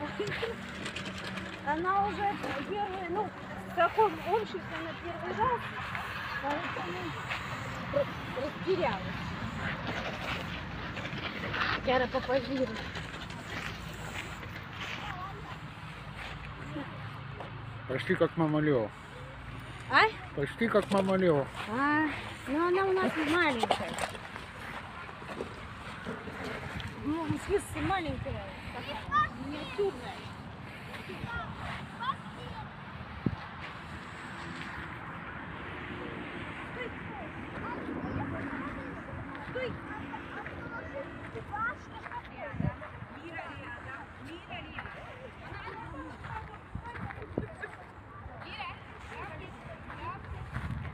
вообще. Она уже первый, ну, в таком обществе на первый раз, поэтому растерялась. Яра попозирует. Почти как мама Лео. А? Почти как мама Лео. А, ну она у нас маленькая. Ну, смысле маленькая, такая, миниатюрная.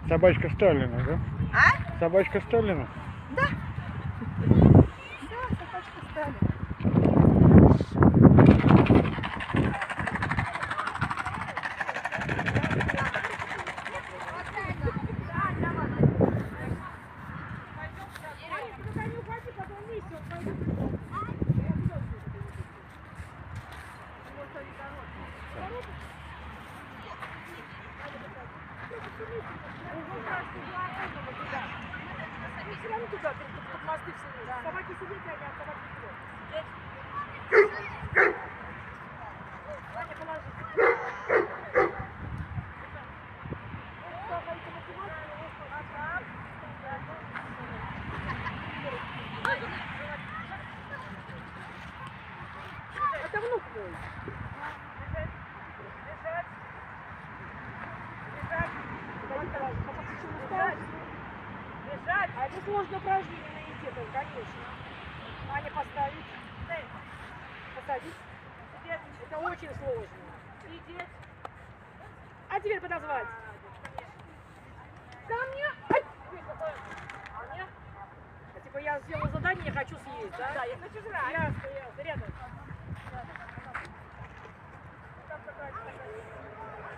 Собачка Сталина, да? А? Собачка Сталина? Да, собачка стали. Собаки сидят, а собаки идут. Ваня, положи. Это внук мой. Лежать. Лежать. А это сложно упражнение на еде, конечно. Аня поставить. Посадить. Сидеть. Это очень сложно. Сидеть. А теперь подозвать. Ко мне. Ай! Ой, какое. Аня. А типа я сделала задание, не хочу съесть, да? Да, я хочу жрать. Ясно, ясно. Рядом. Thank you.